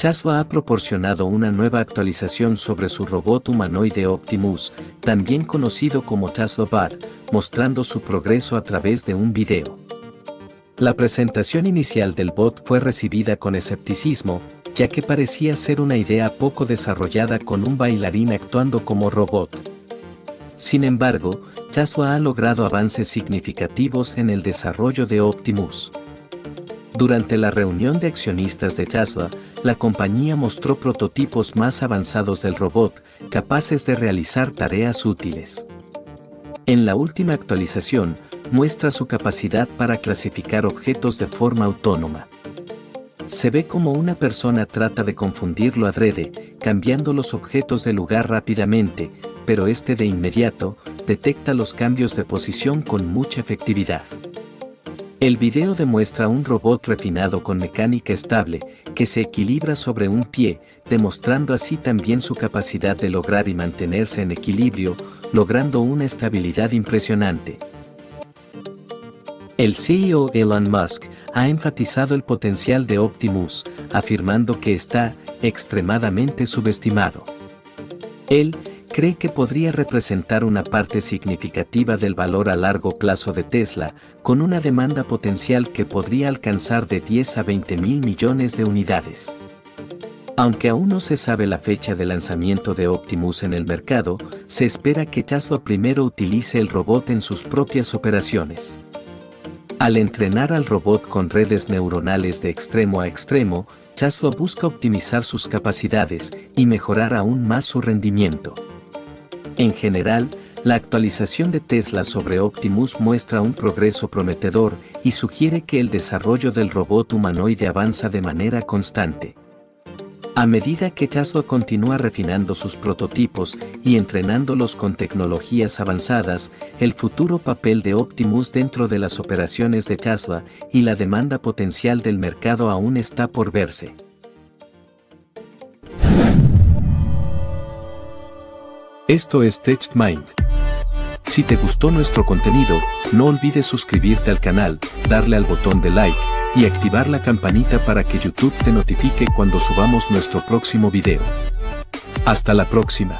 Tesla ha proporcionado una nueva actualización sobre su robot humanoide Optimus, también conocido como Tesla Bot, mostrando su progreso a través de un video. La presentación inicial del bot fue recibida con escepticismo, ya que parecía ser una idea poco desarrollada con un bailarín actuando como robot. Sin embargo, Tesla ha logrado avances significativos en el desarrollo de Optimus. Durante la reunión de accionistas de Tesla, la compañía mostró prototipos más avanzados del robot, capaces de realizar tareas útiles. En la última actualización, muestra su capacidad para clasificar objetos de forma autónoma. Se ve como una persona trata de confundirlo adrede, cambiando los objetos de lugar rápidamente, pero este de inmediato, detecta los cambios de posición con mucha efectividad. El video demuestra un robot refinado con mecánica estable, que se equilibra sobre un pie, demostrando así también su capacidad de lograr y mantenerse en equilibrio, logrando una estabilidad impresionante. El CEO Elon Musk ha enfatizado el potencial de Optimus, afirmando que está extremadamente subestimado. Él cree que podría representar una parte significativa del valor a largo plazo de Tesla, con una demanda potencial que podría alcanzar de 10 a 20 mil millones de unidades. Aunque aún no se sabe la fecha de lanzamiento de Optimus en el mercado, se espera que Tesla primero utilice el robot en sus propias operaciones. Al entrenar al robot con redes neuronales de extremo a extremo, Tesla busca optimizar sus capacidades y mejorar aún más su rendimiento. En general, la actualización de Tesla sobre Optimus muestra un progreso prometedor y sugiere que el desarrollo del robot humanoide avanza de manera constante. A medida que Tesla continúa refinando sus prototipos y entrenándolos con tecnologías avanzadas, el futuro papel de Optimus dentro de las operaciones de Tesla y la demanda potencial del mercado aún está por verse. Esto es TechMind. Si te gustó nuestro contenido, no olvides suscribirte al canal, darle al botón de like y activar la campanita para que YouTube te notifique cuando subamos nuestro próximo video. Hasta la próxima.